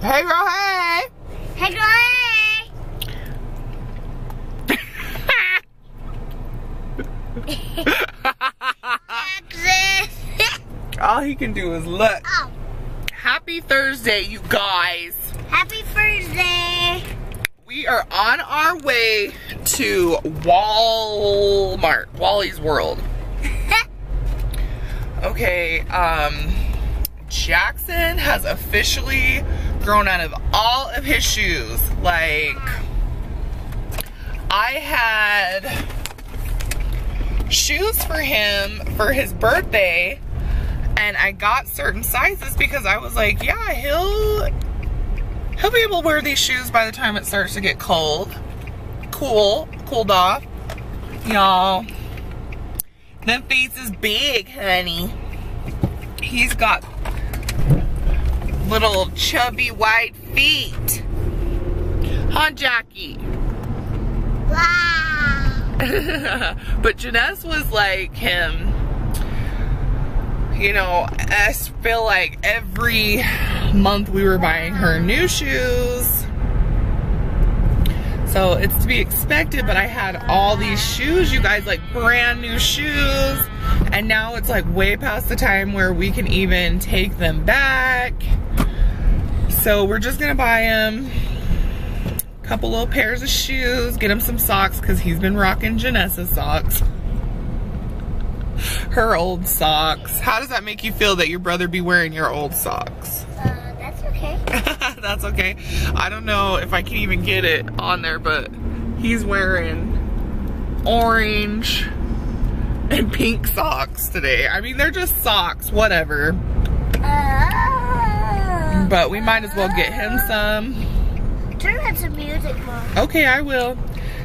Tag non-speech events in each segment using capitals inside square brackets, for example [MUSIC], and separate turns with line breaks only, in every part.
Hey girl, hey!
Hey, girl, hey. [LAUGHS]
All he can do is look.
oh,
Happy Thursday, you guys.
happy Thursday.
We are on our way to Walmart, Wally's World. [LAUGHS] Okay, um, Jaxon has officially grown out of all of his shoes. Like, I had shoes for him for his birthday, and I got certain sizes because I was like, yeah, he'll he'll be able to wear these shoes by the time it starts to get cold. Cool, cooled off, y'all. Them feet is big, honey. He's got little chubby white feet. Huh, Jackie?
Wow. [LAUGHS]
but Jenness was like him. You know, I feel like every month we were buying her new shoes. So it's to be expected, but I had all these shoes, you guys, like brand new shoes. And now it's like way past the time where we can even take them back. So we're just gonna buy him a couple little pairs of shoes, get him some socks because he's been rocking Jenness's socks. Her old socks. How does that make you feel that your brother be wearing your old socks?
Uh, that's okay. [LAUGHS]
That's okay. I don't know if I can even get it on there, but he's wearing orange [LAUGHS] and pink socks today. I mean, they're just socks, whatever.
Uh,
But we might as well get him some.
turn on some music, Mom.
Okay, I will.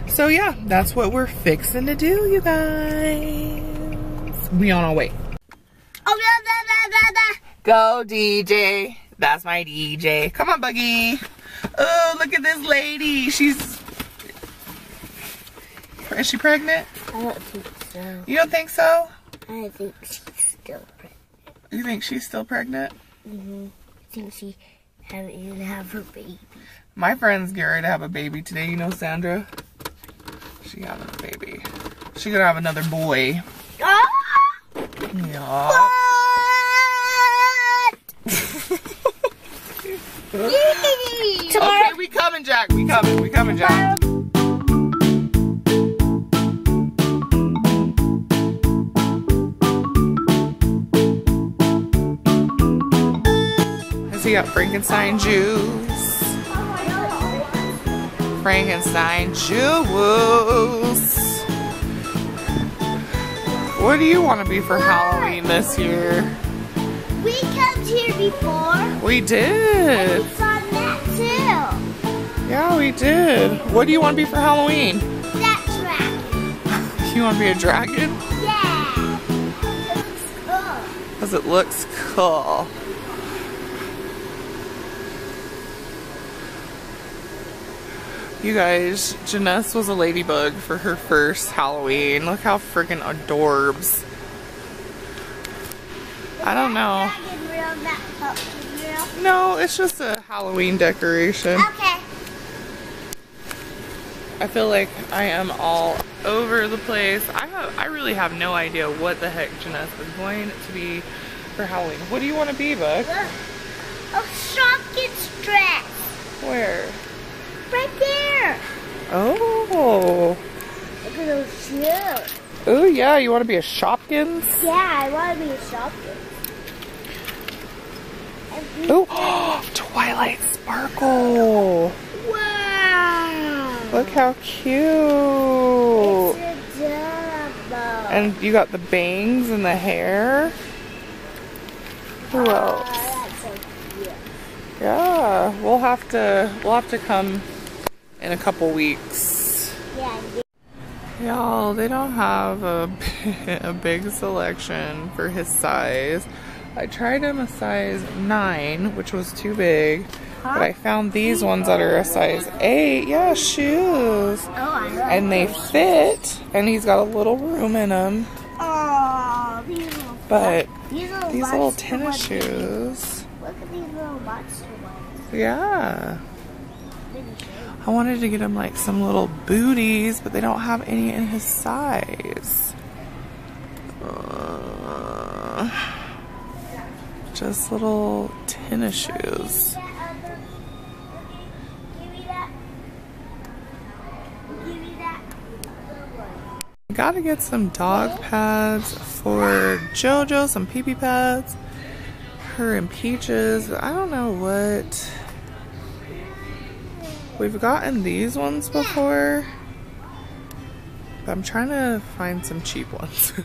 So yeah, that's what we're fixing to do, you guys. We on our way.
Oh, da.
Go DJ. That's my DJ. Come on, Buggy. Oh, look at this lady. She's. Is she pregnant?
I don't think so.
You don't think so?
I think she's still pregnant.
You think she's still pregnant? Mhm.
I think she haven't even have her baby.
My friend's getting ready to have a baby today. You know Sandra? She having a baby. She gonna have another boy.
Oh!
Yeah.
What? [LAUGHS]
Okay, we coming, Jack. We coming. We coming, Jack. He got Frankenstein juice? Frankenstein juice. What do you want to be for Halloween this year?
We come here before.
We
We
did.
saw that too.
Yeah, we did. What do you want to be for Halloween?
That track.
You want to be a dragon?
Yeah. It looks cool.
Because it looks cool. You guys, Jenness was a ladybug for her first Halloween. Look how freaking adorbs. I don't know.
Dragon real, not pumpkin real.
No, it's just a Halloween decoration.
Okay.
I feel like I am all over the place. I have, I really have no idea what the heck Jenness is going to be for Halloween. What do you want to be, Buck?
A Shopkins dress.
Where?
Right there.
Oh.
Look at those shoes.
Oh yeah, you want to be a Shopkins?
Yeah, I want to be a Shopkins.
Oh, [GASPS] Twilight Sparkle.
Wow.
Look how cute.
It's adorable.
And you got the bangs and the hair. Who
Oh,
else?
that's so cute.
Yeah, we'll have to we'll have to come in a couple weeks.
Yeah,
Y'all, they don't have a, [LAUGHS] a big selection for his size. I tried him a size 9, which was too big. But I found these ones that are a size 8. Yeah, shoes.
Oh,
And they fit. And he's got a little room in them. But
these little,
these
monster
little tennis shoes.
Look at these little monster ones.
Yeah. I wanted to get him like some little booties, but they don't have any in his size. Uh, just little tennis shoes. Gotta get some dog pads for JoJo, some pee pee pads. Her and Peaches. I don't know what. We've gotten these ones before. I'm trying to find some cheap ones. [LAUGHS]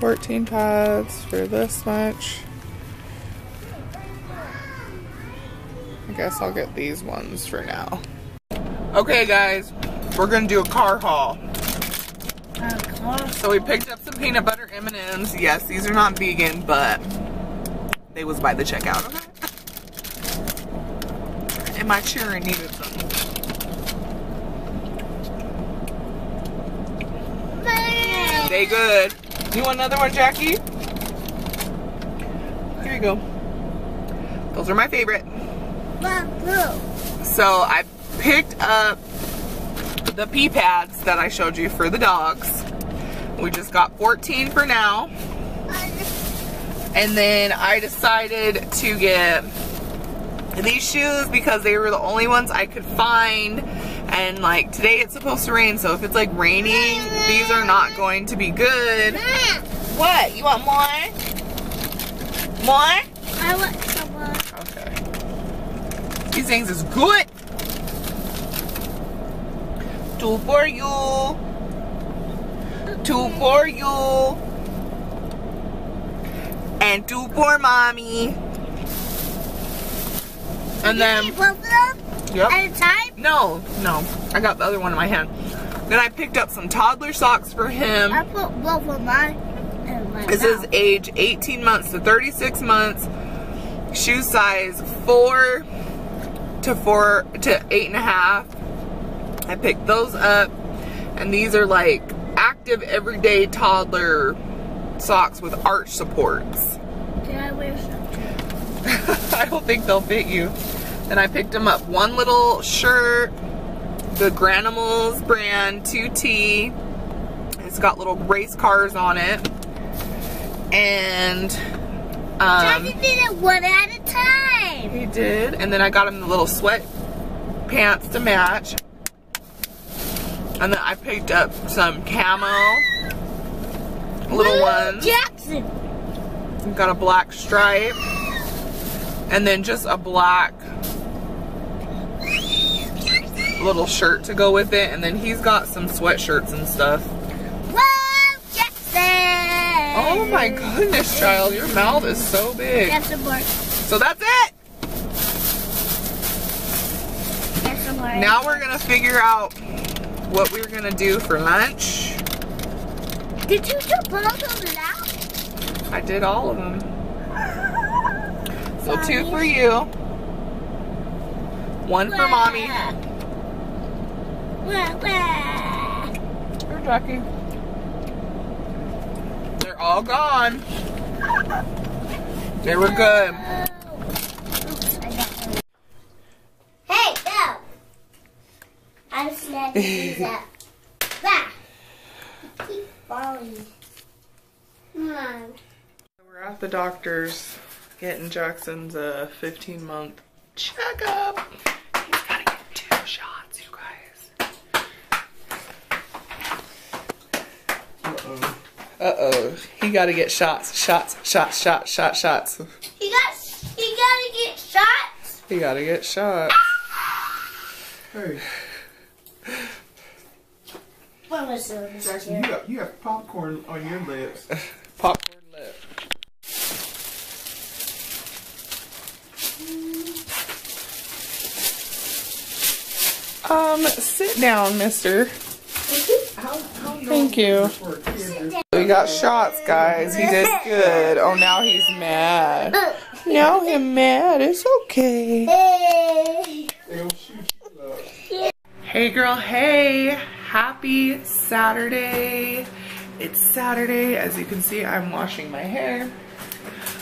14 pads for this much. I guess I'll get these ones for now. Okay guys, we're gonna do a car haul. So we picked up some peanut butter M&Ms. Yes, these are not vegan, but they was by the checkout, okay? My children needed some. They good. You want another one, Jackie? Here you go. Those are my favorite. So I picked up the pee pads that I showed you for the dogs. We just got 14 for now. And then I decided to get these shoes because they were the only ones I could find. And like today it's supposed to rain, so if it's like raining, these are not going to be good. What? You want more? More?
I want some more.
Okay. These things is good. Two for you. Two for you. And two for mommy. And then,
Both of them
yep.
at a time?
No, no. I got the other one in my hand. Then I picked up some toddler socks for him.
I put both of mine
This is age 18 months to 36 months. Shoe size four to four to eight and a half. I picked those up, and these are like active everyday toddler socks with arch supports.
Can I wear some? [LAUGHS] [LAUGHS]
I don't think they'll fit you. And I picked them up one little shirt, the Granimals brand 2T. It's got little race cars on it. And um,
Jackie did it one at a time.
he did. And then I got him the little sweat pants to match. And then I picked up some camo little ones.
Jaxon.
Got a black stripe. And then just a black little shirt to go with it. And then he's got some sweatshirts and stuff.
Will Jaxon.
Oh my goodness, child. Your mouth is so big.
Get some more.
So that's it.
More.
Now we're going to figure out what we're going to do for lunch.
Did you do both of them out?
I did all of them. So two for you. One for mommy. For Jackie. They're all gone. They were good.
I got one. Hey, no! I'm snagging these [LAUGHS] up. Keep falling. Come on.
We're at the doctor's getting Jaxon's uh, 15 month checkup. He's gotta get two shots, you guys. Uh-oh. Uh-oh. He gotta get shots, shots, shots, shots, shots, shots.
You got, you gotta get shots?
He gotta get shots.
Hey,
What was this
Jaxon, you got you have popcorn on your lips.
Popcorn lip. Um, sit down, mister.
How, how
Thank you.
for?
We got shots, guys. He did good. Oh, now he's mad. Now he's mad. It's okay.
Hey!
They'll shoot you up.
Hey, girl. Hey. Happy Saturday. It's Saturday. As you can see, I'm washing my hair.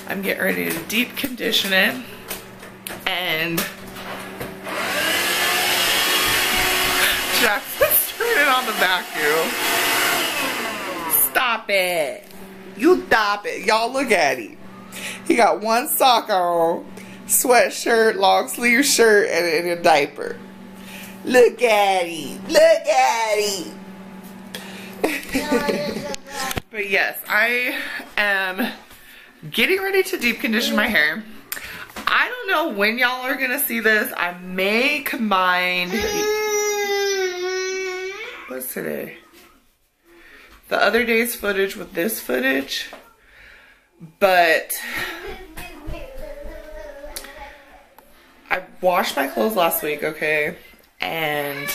I'm getting ready to deep condition it. And Jaxon's turning on the vacuum. Stop it. You stop it. Y'all look at him. He got one sock on, sweatshirt, long sleeve shirt, and, and a diaper. Look at him. Look at him. [LAUGHS] but yes, I am getting ready to deep condition my hair. I don't know when y'all are gonna see this. I may combine what's today? The other day's footage with this footage. But I washed my clothes last week, okay? And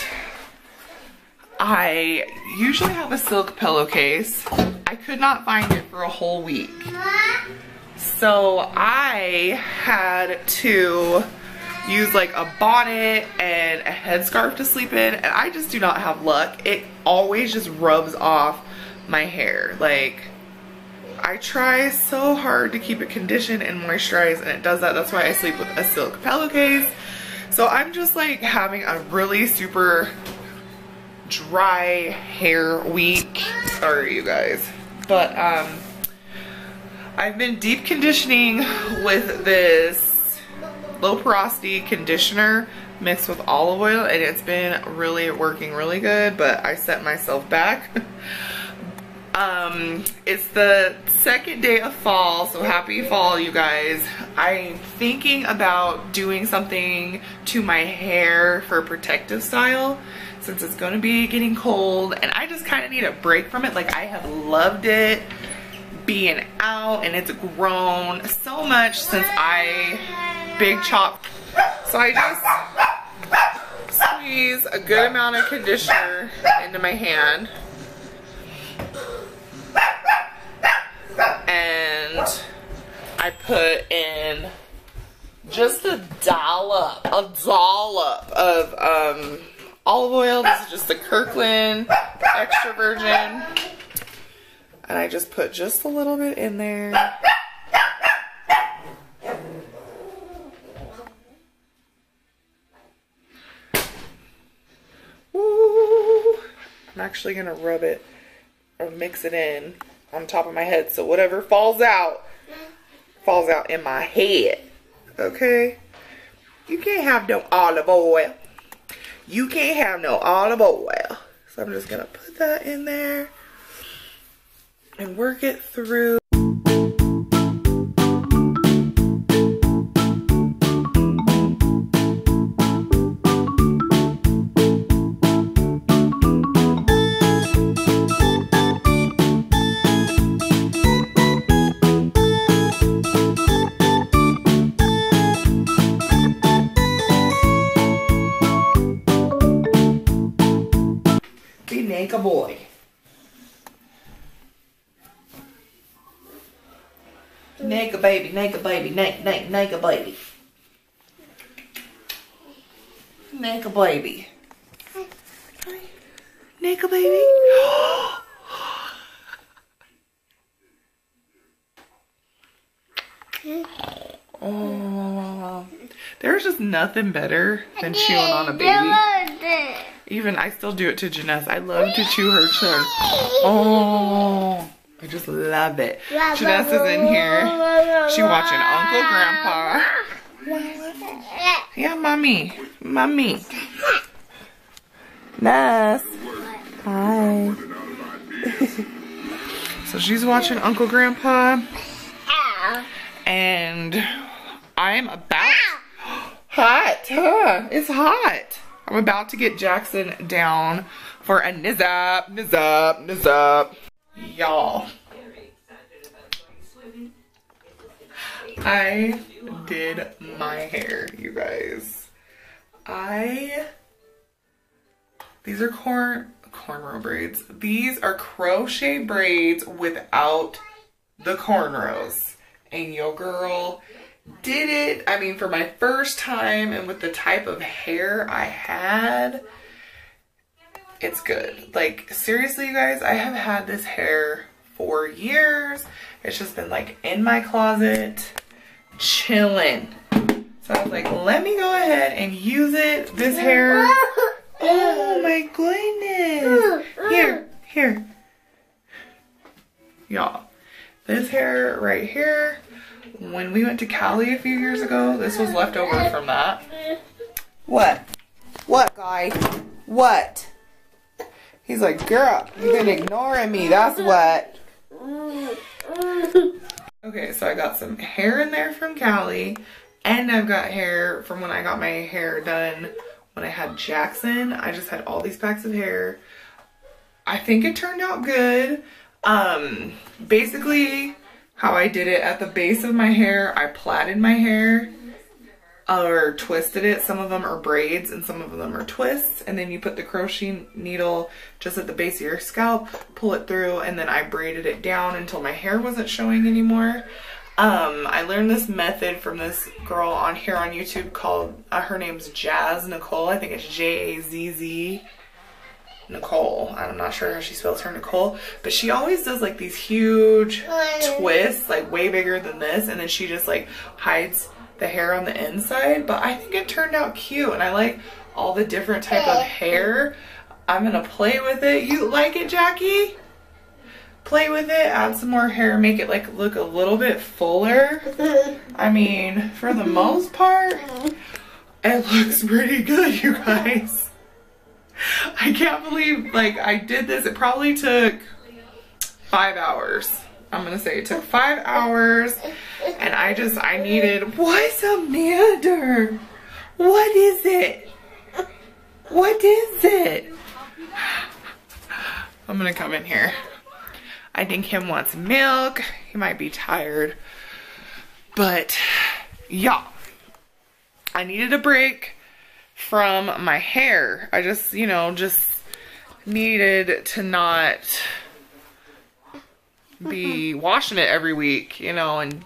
I usually have a silk pillowcase. I could not find it for a whole week. So I had to use like a bonnet and a headscarf to sleep in and I just do not have luck. It always just rubs off my hair. Like I try so hard to keep it conditioned and moisturized and it does that. That's why I sleep with a silk pillowcase. So I'm just like having a really super dry hair week. Sorry you guys. But um I've been deep conditioning with this low porosity conditioner mixed with olive oil and it's been really working really good but I set myself back. [LAUGHS] um, it's the second day of fall so happy fall you guys. I'm thinking about doing something to my hair for protective style since it's going to be getting cold and I just kind of need a break from it like I have loved it being out and it's grown so much since I big chop. So I just squeeze a good amount of conditioner into my hand. And I put in just a dollop, a dollop of um, olive oil. This is just the Kirkland extra virgin. And I just put just a little bit in there. I'm actually gonna rub it or mix it in on top of my head so whatever falls out falls out in my head. Okay? You can't have no olive oil. You can't have no olive oil. So I'm just gonna put that in there and work it through. Boy. Naked baby, naked baby, naked, naked, naked baby. Naked baby. Hi. Naked baby. Oh, [GASPS] there's just nothing better than chewing on a baby. Even I still do it to Jenness. I love to chew her chin. Oh, I just love it. Jenness is in here. She watching Uncle Grandpa. Yeah, mommy. Mommy. Ness. Hi. [LAUGHS] so she's watching Uncle Grandpa. And I'm about hot, huh? It's hot. I'm about to get Jaxon down for a nizz up, nizz up, nizz up. Y'all. I did my hair, you guys. I, these are corn, cornrow braids. These are crochet braids without the cornrows. And your girl did it. I mean, for my first time and with the type of hair I had, it's good. Like, seriously, you guys, I have had this hair for years It's just been like in my closet, chilling. So I was like, let me go ahead and use it. This hair. Oh my goodness. Here, here. Y'all, this hair right here, when we went to Cali a few years ago, this was left over from that. What? What, guy? What? He's like, girl, you've been ignoring me. That's what. Okay, so I got some hair in there from Cali, and I've got hair from when I got my hair done when I had Jaxon. I just had all these packs of hair. I think it turned out good. Um, basically, how I did it at the base of my hair, I plaited my hair or twisted it. Some of them are braids and some of them are twists. And then you put the crochet needle just at the base of your scalp, pull it through, and then I braided it down until my hair wasn't showing anymore. Um, I learned this method from this girl on here on YouTube called, uh, her name's Jazz Nicole. I think it's J-A-Z-Z Nicole. I'm not sure how she spells her Nicole, but she always does like these huge twists, like way bigger than this, and then she just like hides the hair on the inside. But I think it turned out cute, and I like all the different type of hair. I'm gonna play with it. You like it, Jackie? Play with it, add some more hair, make it like look a little bit fuller. [LAUGHS] I mean, for the most part, mm-hmm. it looks pretty good, you guys. I can't believe like I did this. It probably took five hours. I'm gonna say it took five hours and I just I needed what's matter? What is it? What is it? I'm gonna come in here. I think him wants milk. He might be tired. But yeah. I needed a break from my hair. I just, you know, just needed to not be washing it every week, you know, and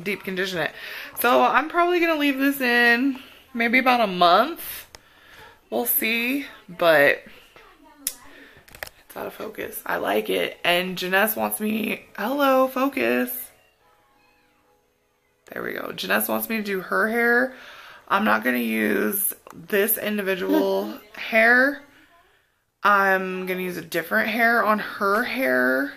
deep condition it. So I'm probably going to leave this in maybe about a month. We'll see, but it's out of focus. I like it. And Jenness wants me, hello, focus. There we go. Jenness wants me to do her hair. I'm not going to use this individual [LAUGHS] hair. I'm going to use a different hair on her hair.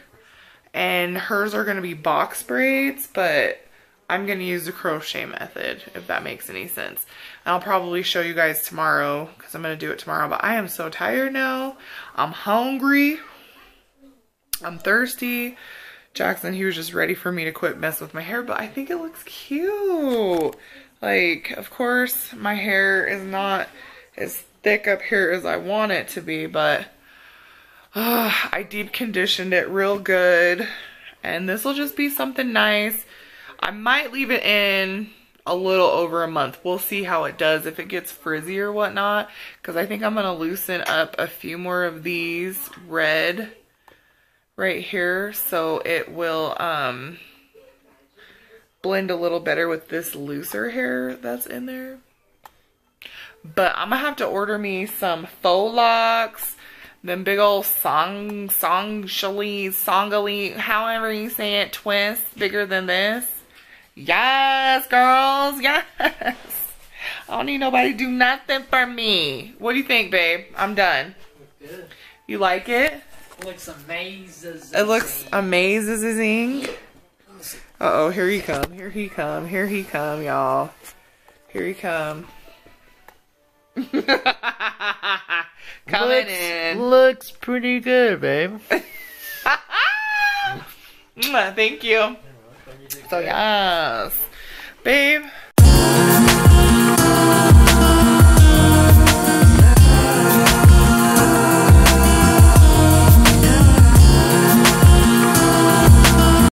And hers are going to be box braids, but I'm going to use the crochet method, if that makes any sense. And I'll probably show you guys tomorrow, because I'm going to do it tomorrow. But I am so tired now. I'm hungry. I'm thirsty. Jaxon, he was just ready for me to quit mess with my hair, but I think it looks cute. Like, of course, my hair is not as thick up here as I want it to be, but uh, [SIGHS] I deep conditioned it real good. And this will just be something nice. I might leave it in a little over a month. We'll see how it does, if it gets frizzy or whatnot. Because I think I'm going to loosen up a few more of these red right here. So it will... um blend a little better with this looser hair that's in there. But I'm gonna have to order me some faux locks, them big old song, songshally, songally, however you say it, twists bigger than this. Yes, girls, yes. I don't need nobody to do nothing for me. What do you think, babe? I'm done.
Good.
You like it?
It looks amazing.
It looks amazing. Uh-oh, here he come, here he come, here he come, y'all. Here he come. [LAUGHS]
Looks,
in.
Looks pretty good, babe. [LAUGHS]
Thank you. So yes, babe.